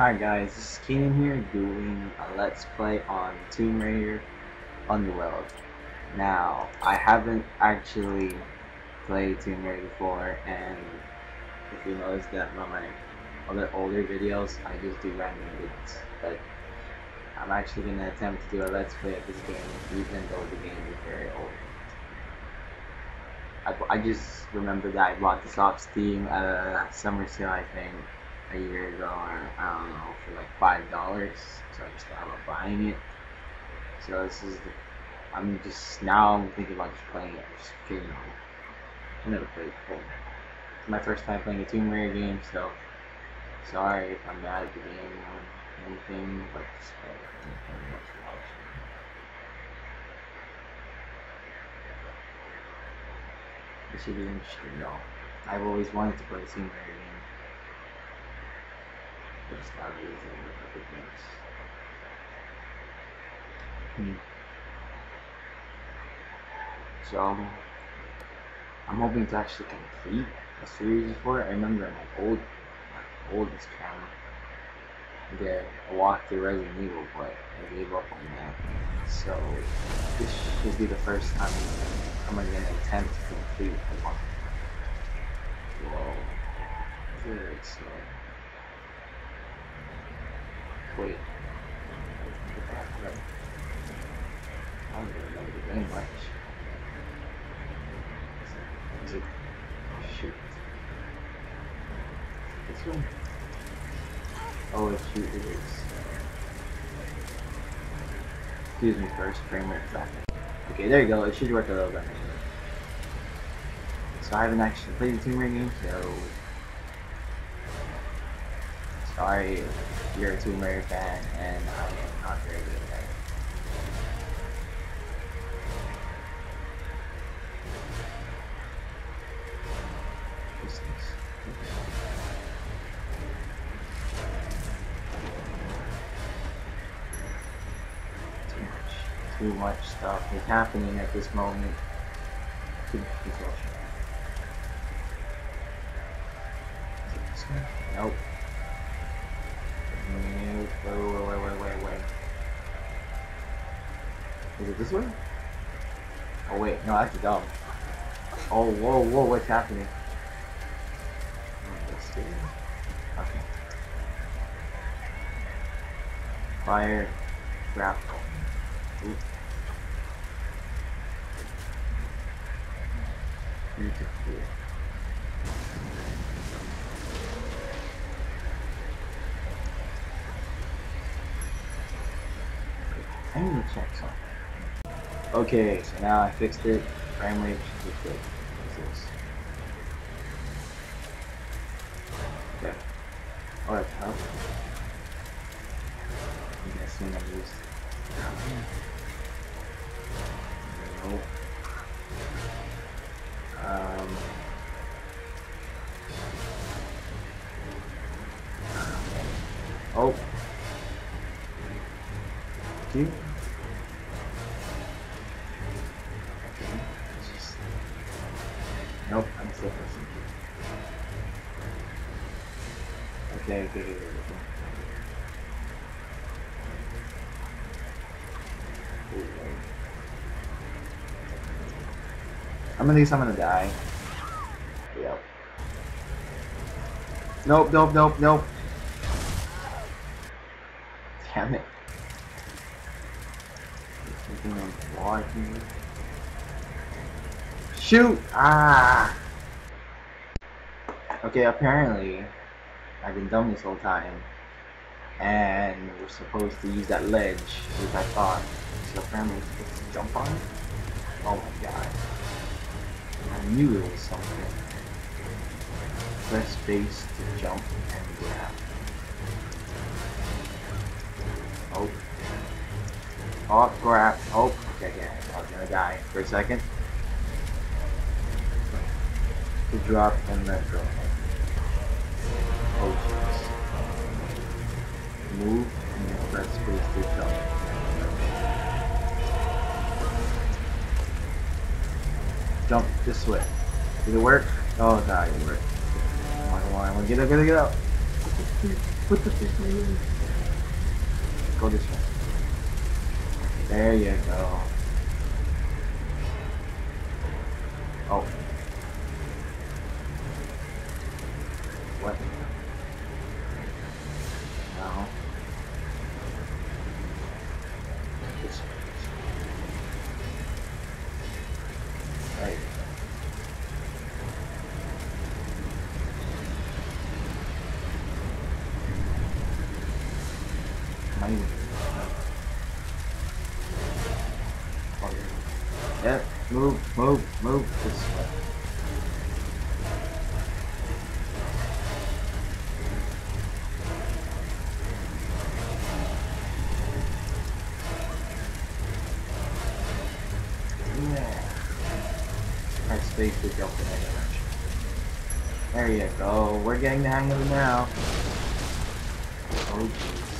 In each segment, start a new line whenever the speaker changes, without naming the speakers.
Hi guys, this is Keenan here doing a let's play on Tomb Raider Underworld. Now, I haven't actually played Tomb Raider before and if you notice that on my other older videos, I just do random videos. But I'm actually going to attempt to do a let's play of this game even though the game is very old. I, I just remember that I bought this off Steam at a summer sale I think a year ago, or I don't know, for like five dollars. So I just thought about buying it. So this is the, I'm just now I'm thinking about just playing it, just you know, I never played before. It's my first time playing a Tomb Raider game, so sorry if I'm bad at the game or anything, but just uh, This should be interesting though. I've always wanted to play Tomb Raider Just not using the things. Hmm. So I'm hoping to actually complete a series before. I remember my old my oldest channel did a walkthrough Resident Evil, but I gave up on that. So this should be the first time I'm gonna attempt to complete the one. Whoa. Very slow. Wait. I don't the. Is? Oh, it's shoot, it is. Excuse me first, frame rate traffic. Okay, there you go, it should work a little better. So I haven't actually played the Tomb Raider game, so sorry you're a Tomb Raider fan and I am not very good at it. Too much, too much stuff is happening at this moment. Too much? Nope. Nope. Is it this way? Oh wait, no, that's dumb. Oh, whoa, whoa, what's happening? Oh. Okay. Fire, grapple. Oop. Beautiful. I need to check something. Okay, so now I fixed it. Frame rate should be good. What's this? Okay. Oh, that's tough. I'm guessing I used. Nope. Um. Oh. Do you? Okay. It's just- Nope, I'm still pressing. Okay, okay, okay, okay. okay. Ooh, wait. I'm gonna think I'm gonna die. Yep. Nope, nope, nope, nope. Damn it. Shoot! Ah! Okay, apparently, I've been dumb this whole time. And we're supposed to use that ledge, which I thought. So apparently we're supposed to jump on it? Oh my god. I knew it was something. Press space to jump and grab. Oh. Oh, grab. Oh, okay, okay. I was gonna die for a second. To drop and let go. Jump this way. Did it work? Oh god, it worked. Come on, come on, come on. Get out, get up, get up. What the fuck are you doing? Go this way. There you go. Oh. What? No. This way. Right. Mine. Yeah, move, move, move this way. Yeah. Press space to jump in that direction. There you go. We're getting the hang of it now. Oh jeez.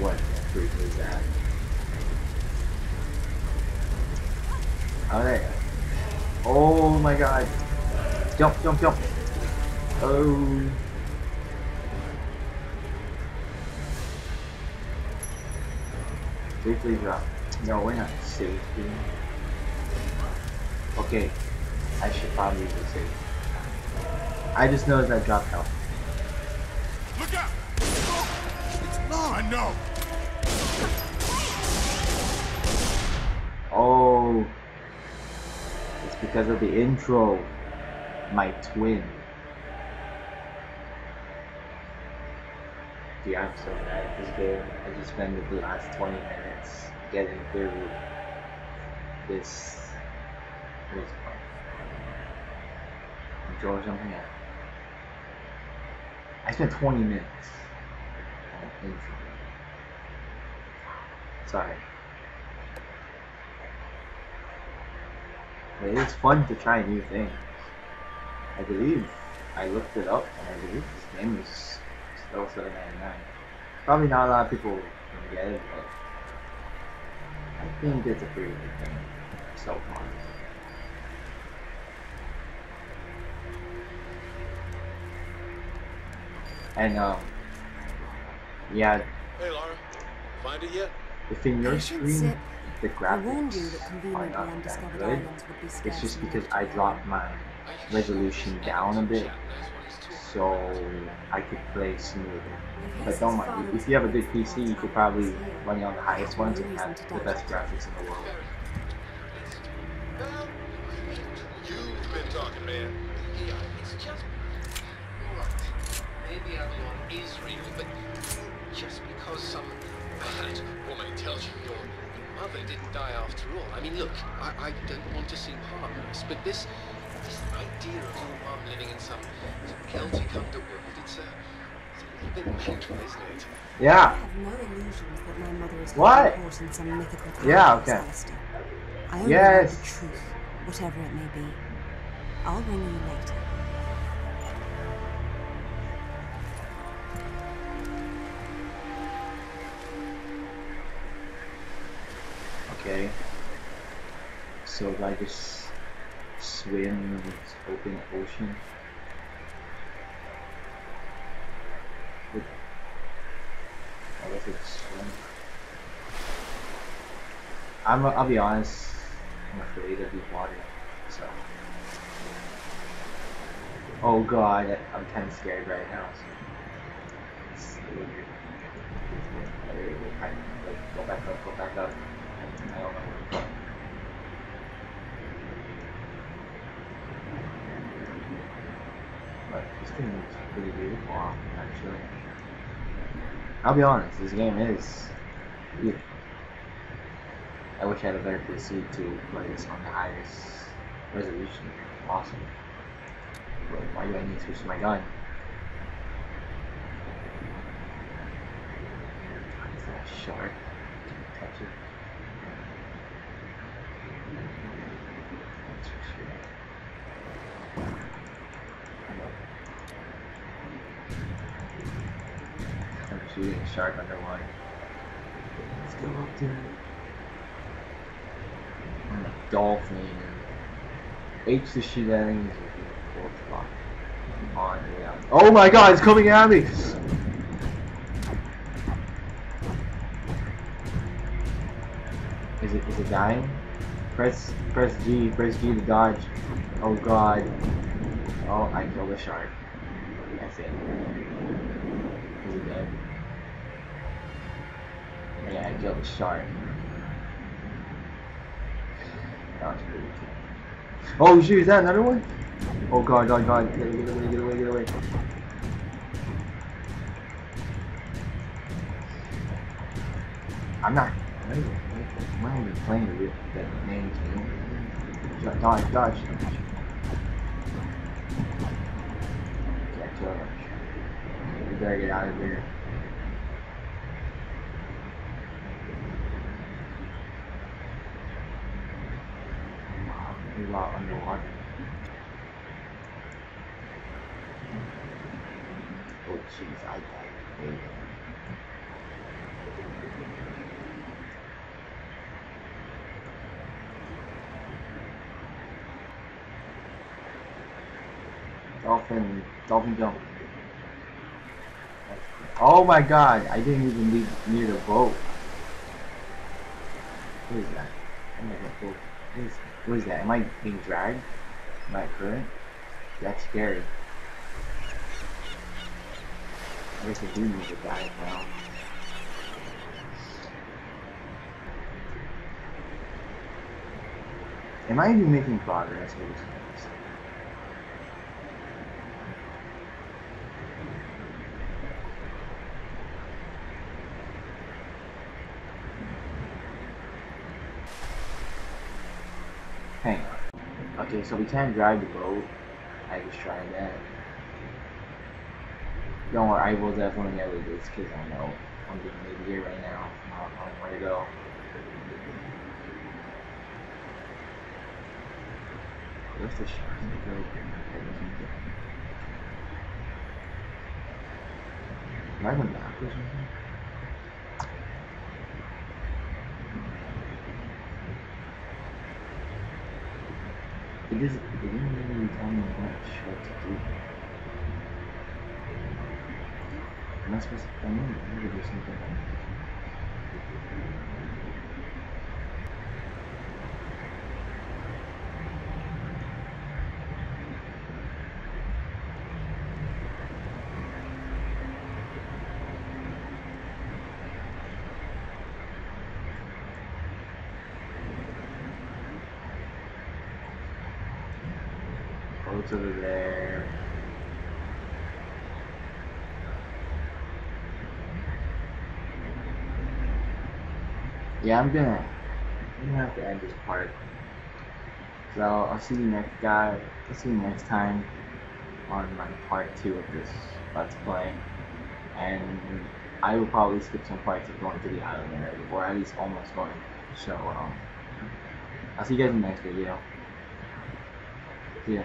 What is that? Oh. Oh my god. Jump, jump, jump. Oh. Briefly drop. No, we're not safe. Okay. I should probably be safe. I just noticed I dropped health.
Look out! Know.
Oh. It's because of the intro. My twin. Dude, I'm so bad at this game. I just spent the last 20 minutes getting through this. What is it called? Control or something? I spent 20 minutes But it is fun to try new things. I believe I looked it up and I believe this game is still $7.99. Probably not a lot of people can get it, but I think it's a pretty good thing so far. And um yeah,
Hey, Lara. Find it yet?
If in your screen the
I warned you
graphics are not that good,
islands would be scarce.
It's just because. I dropped my resolution down a bit, so I could play smoother. But don't mind, if you have a good PC, you could probably run it on the highest ones and have the best graphics in the world.
It?
I
Yeah,
have no illusions that my mother is
What?
in some mythical
Yeah, okay.
I only
Yes.
the truth, whatever it may be. I'll ring you later.
okay. So I just swim in this open ocean? I. I'm, I'll be honest, I'm afraid of deep water, so. Oh god, I'm kind of scared right now. So. It's weird. Like, like, Go back up, go back up. I don't know where I'm going. But this thing is pretty beautiful, actually. I'll be honest, this game is beautiful. I wish I had a better PC to play this on the highest resolution possible. But why do I need to switch my gun? Is that a shark? Touch it. That's for sure. A shark underwater. Let's go up there. And a dolphin. H the shit out of me. Four o'clock. On yeah. Oh my god, it's coming at me! Is it is it dying? Press press G, press G to dodge. Oh god. Oh, I killed a shark. That's it. Is it dead? Yeah, I killed a shark. Oh shoot, is that another one? Oh god, god, god, get, get away, get away, get away. I'm not. Why are you playing the real that name to me? Dodge, dodge. Catch up. We better get out of here. Underwater. Oh jeez, I died. Dolphin, dolphin jump. Oh my god, I didn't even leave near the boat. What is that? Oh my god, boat. What is, what is that? Am I being dragged by a current? That's scary. I guess I do need to dive now. Am I even making progress this? Hang on. Okay, so we can't drive the boat. I just tried that. Don't worry, I will definitely edit this because I know I'm being an idiot right now. I don't know where to go. Where's the shark? Am I going back or something? Doesn't, it didn't really tell me much what to do. Am I supposed to, I know, maybe there's something. Boats over there. Yeah, I'm gonna, I'm gonna have to end this part. So I'll see you next guy. I'll see you next time on my part two of this let's play, and I will probably skip some parts of going to the island area, or at least almost going. So um, I'll see you guys in the next video. Ya.